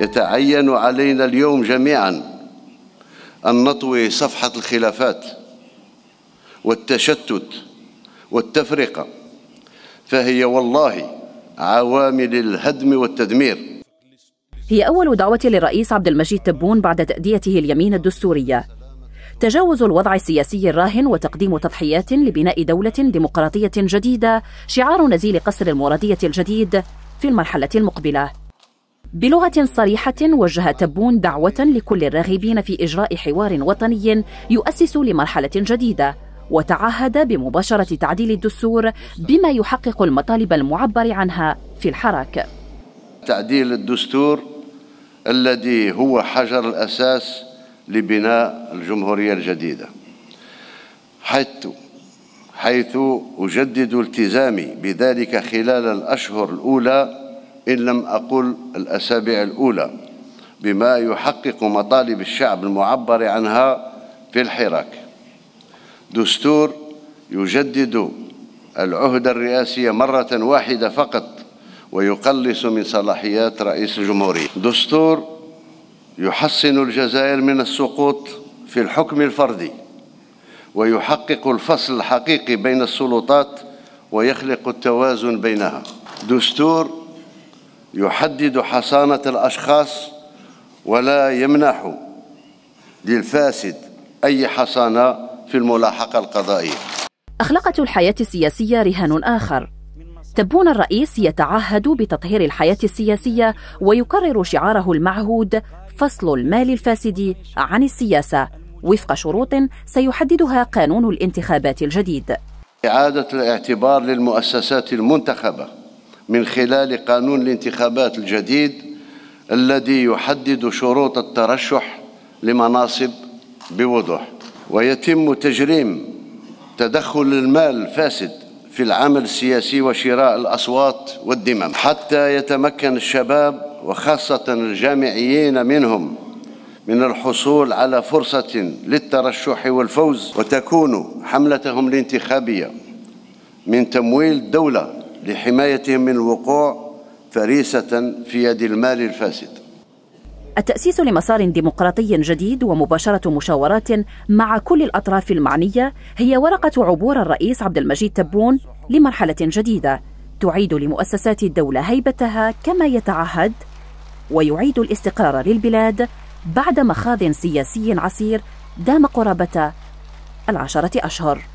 يتعين علينا اليوم جميعا أن نطوي صفحة الخلافات والتشتت والتفرقة فهي والله عوامل الهدم والتدمير. هي أول دعوة للرئيس عبد المجيد تبون بعد تأديته اليمين الدستورية. تجاوز الوضع السياسي الراهن وتقديم تضحيات لبناء دولة ديمقراطية جديدة شعار نزيل قصر المرادية الجديد في المرحلة المقبلة. بلغة صريحة وجه تبون دعوة لكل الراغبين في إجراء حوار وطني يؤسس لمرحلة جديدة وتعهد بمباشرة تعديل الدستور بما يحقق المطالب المعبر عنها في الحراك. تعديل الدستور الذي هو حجر الأساس لبناء الجمهورية الجديدة. حيث حيث أجدد التزامي بذلك خلال الأشهر الأولى إن لم أقل الأسابيع الأولى بما يحقق مطالب الشعب المعبر عنها في الحراك. دستور يجدد العهدة الرئاسية مرة واحدة فقط ويقلص من صلاحيات رئيس الجمهورية. دستور يحصن الجزائر من السقوط في الحكم الفردي ويحقق الفصل الحقيقي بين السلطات ويخلق التوازن بينها. دستور يحدد حصانة الأشخاص ولا يمنح للفاسد أي حصانة في الملاحقة القضائية. أخلقة الحياة السياسية رهان آخر. تبون الرئيس يتعهد بتطهير الحياة السياسية ويكرر شعاره المعهود فصل المال الفاسد عن السياسة. وفق شروط سيحددها قانون الانتخابات الجديد. إعادة الاعتبار للمؤسسات المنتخبة. من خلال قانون الانتخابات الجديد الذي يحدد شروط الترشح لمناصب بوضوح ويتم تجريم تدخل المال الفاسد في العمل السياسي وشراء الأصوات والدمم. حتى يتمكن الشباب وخاصة الجامعيين منهم من الحصول على فرصة للترشح والفوز وتكون حملتهم الانتخابية من تمويل الدولة لحمايتهم من الوقوع فريسة في يد المال الفاسد. التأسيس لمسار ديمقراطي جديد ومباشرة مشاورات مع كل الأطراف المعنية هي ورقة عبور الرئيس عبد المجيد تبون لمرحلة جديدة تعيد لمؤسسات الدولة هيبتها كما يتعهد ويعيد الاستقرار للبلاد بعد مخاض سياسي عسير دام قرابة العشرة أشهر.